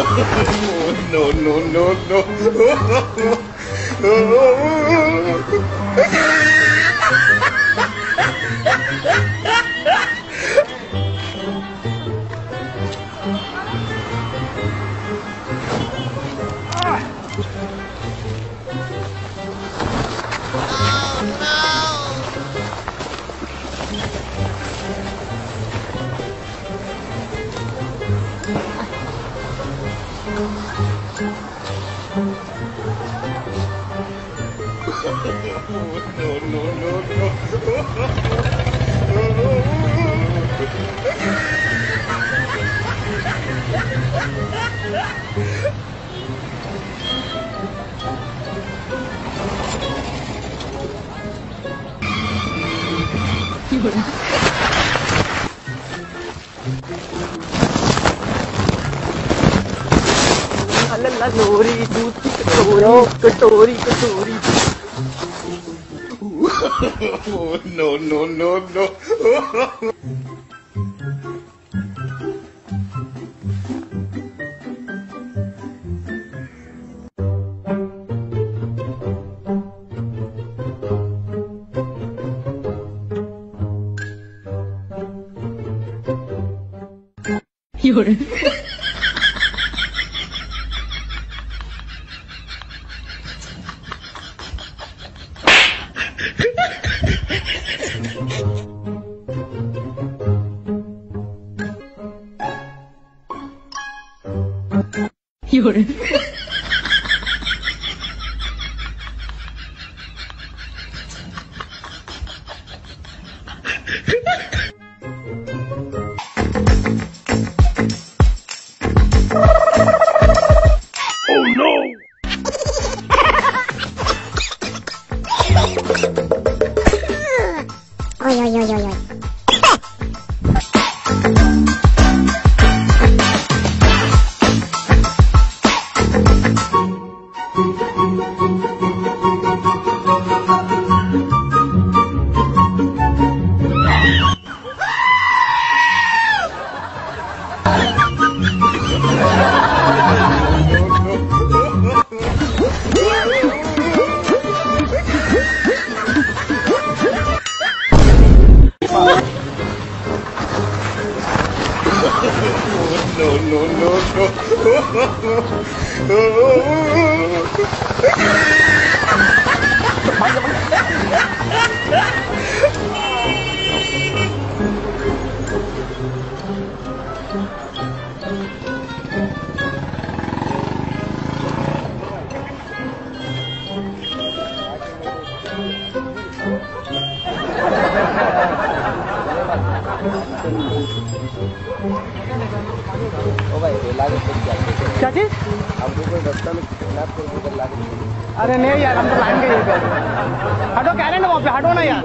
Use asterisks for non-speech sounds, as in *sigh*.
no, no, no, no, no, no, अल्लाह लोरी दूध की कटोरी कटोरी कटोरी *laughs* no, no, no, no. Oi, oi, oi, oi, oi. 看那个。क्या चीज़? अरे नहीं यार, हम तो लाएँगे हटो, कह रहे ना वहाँ पे, हटो ना यार।